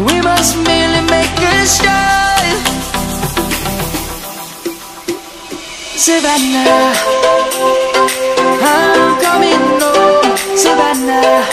We must make a stand, Savannah, I'm coming home. Savannah.